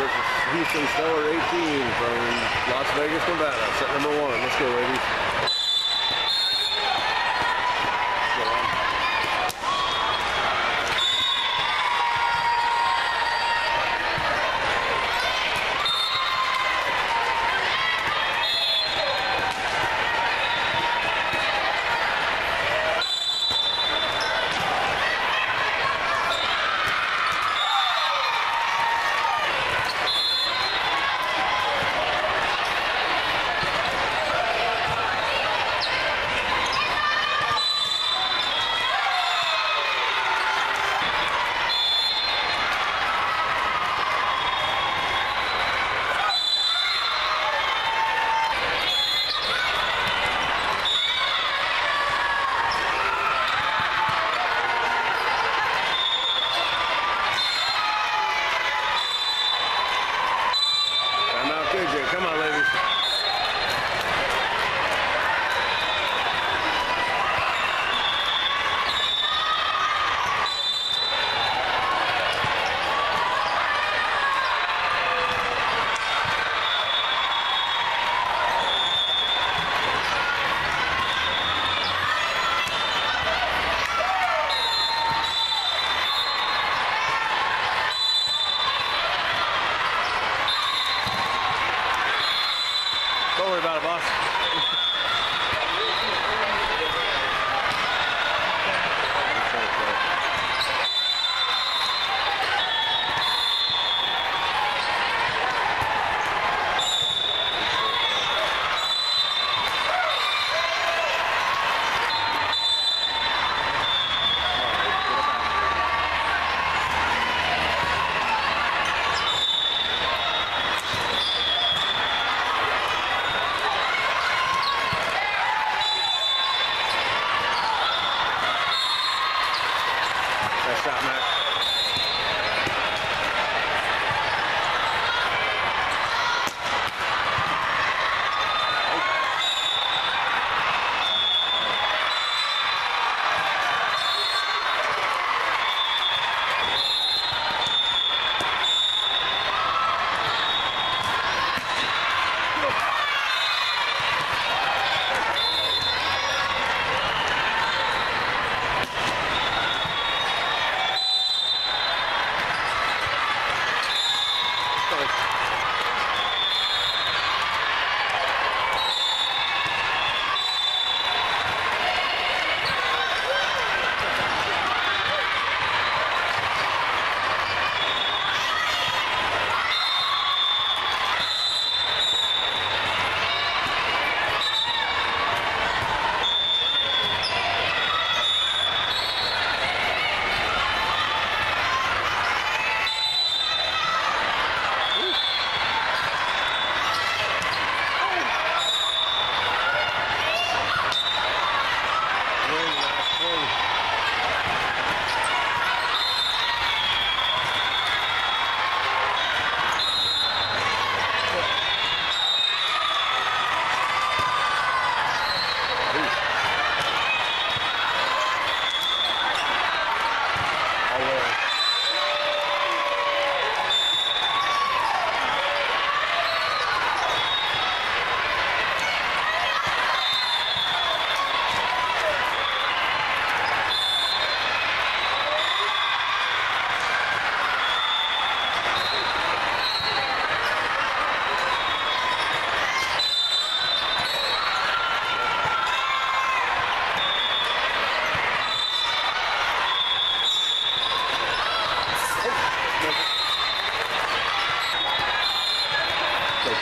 versus Houston Stellar 18 from Las Vegas, Nevada. Set number one. Let's go, ladies.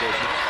Location.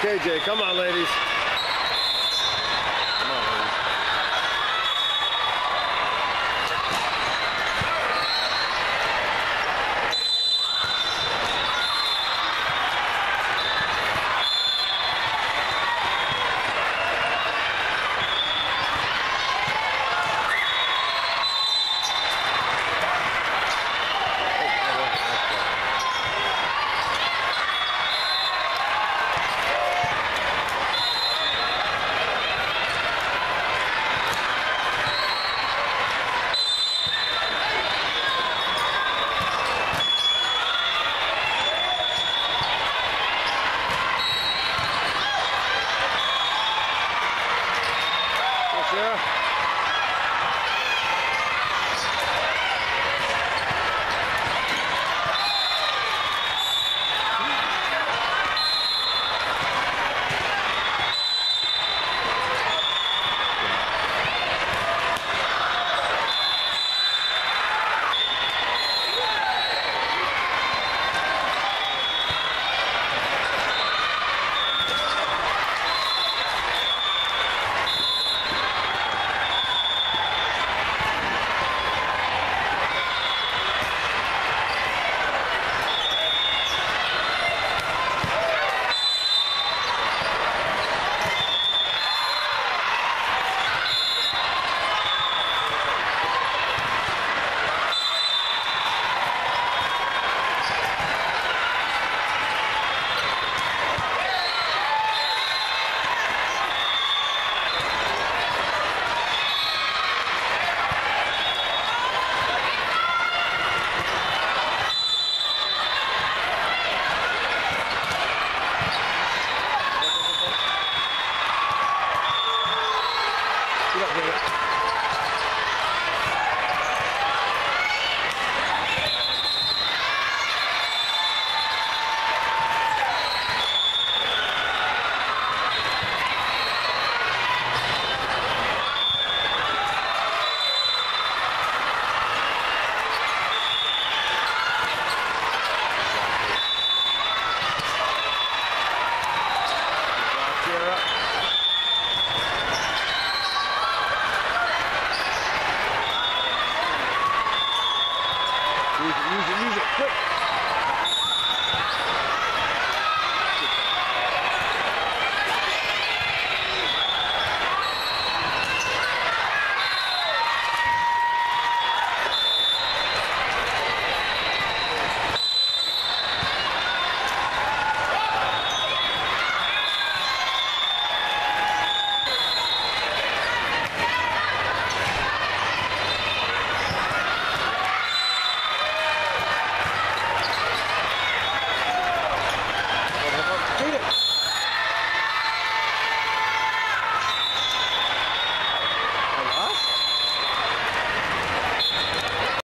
KJ, come on, ladies.